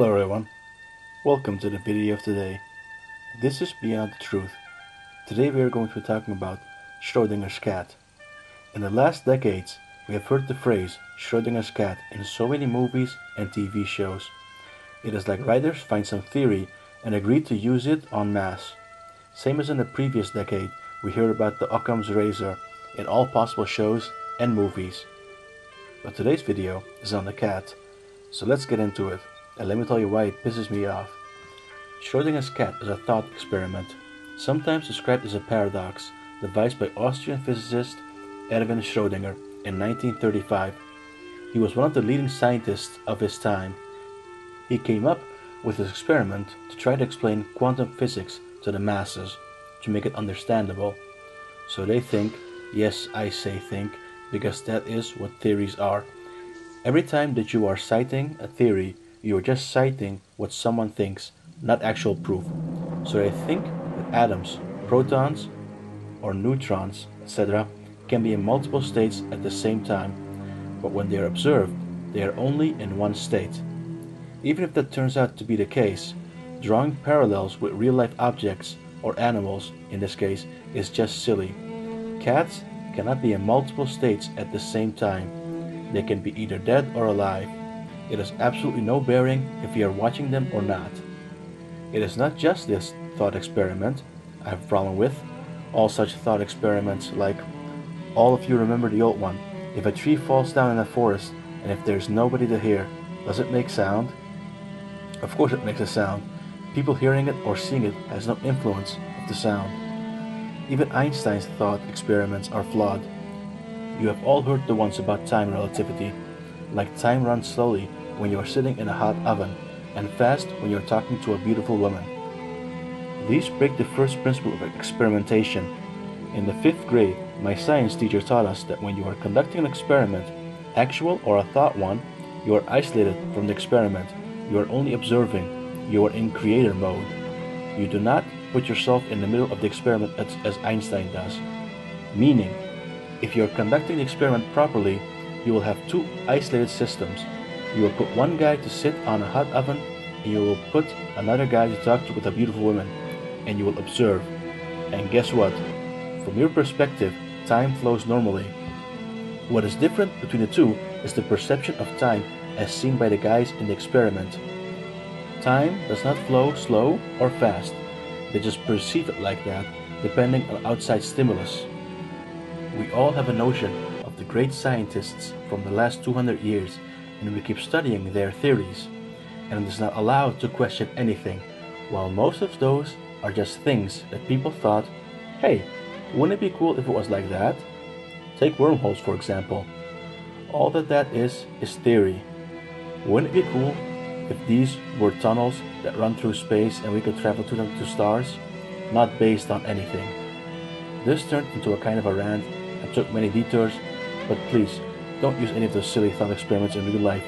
Hello everyone, welcome to the video of today. This is Beyond the Truth. Today we are going to be talking about Schrodinger's cat. In the last decades, we have heard the phrase Schrodinger's cat in so many movies and TV shows. It is like writers find some theory and agree to use it en masse. Same as in the previous decade, we hear about the Occam's razor in all possible shows and movies. But today's video is on the cat, so let's get into it and let me tell you why it pisses me off. Schrodinger's cat is a thought experiment, sometimes described as a paradox, devised by Austrian physicist Erwin Schrödinger in 1935. He was one of the leading scientists of his time. He came up with this experiment to try to explain quantum physics to the masses, to make it understandable. So they think, yes, I say think, because that is what theories are. Every time that you are citing a theory, you are just citing what someone thinks, not actual proof. So they think that atoms, protons, or neutrons, etc., can be in multiple states at the same time, but when they are observed, they are only in one state. Even if that turns out to be the case, drawing parallels with real life objects or animals, in this case, is just silly. Cats cannot be in multiple states at the same time. They can be either dead or alive. It has absolutely no bearing if you are watching them or not. It is not just this thought experiment I have a problem with. All such thought experiments, like all of you remember the old one if a tree falls down in a forest and if there's nobody to hear, does it make sound? Of course it makes a sound. People hearing it or seeing it has no influence of the sound. Even Einstein's thought experiments are flawed. You have all heard the ones about time relativity, like time runs slowly when you are sitting in a hot oven and fast when you are talking to a beautiful woman. These break the first principle of experimentation. In the fifth grade, my science teacher taught us that when you are conducting an experiment, actual or a thought one, you are isolated from the experiment. You are only observing. You are in creator mode. You do not put yourself in the middle of the experiment as, as Einstein does. Meaning, if you are conducting the experiment properly, you will have two isolated systems you will put one guy to sit on a hot oven, and you will put another guy to talk to with a beautiful woman, and you will observe. And guess what? From your perspective, time flows normally. What is different between the two is the perception of time as seen by the guys in the experiment. Time does not flow slow or fast. They just perceive it like that, depending on outside stimulus. We all have a notion of the great scientists from the last 200 years and we keep studying their theories, and is not allowed to question anything, while most of those are just things that people thought, hey, wouldn't it be cool if it was like that? Take wormholes for example. All that that is is theory. Wouldn't it be cool if these were tunnels that run through space and we could travel to them to stars? Not based on anything. This turned into a kind of a rant and took many detours, but please don't use any of those silly thought experiments in real life.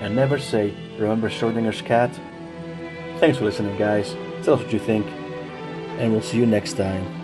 And never say, remember Schrodinger's cat? Thanks for listening, guys. Tell us what you think. And we'll see you next time.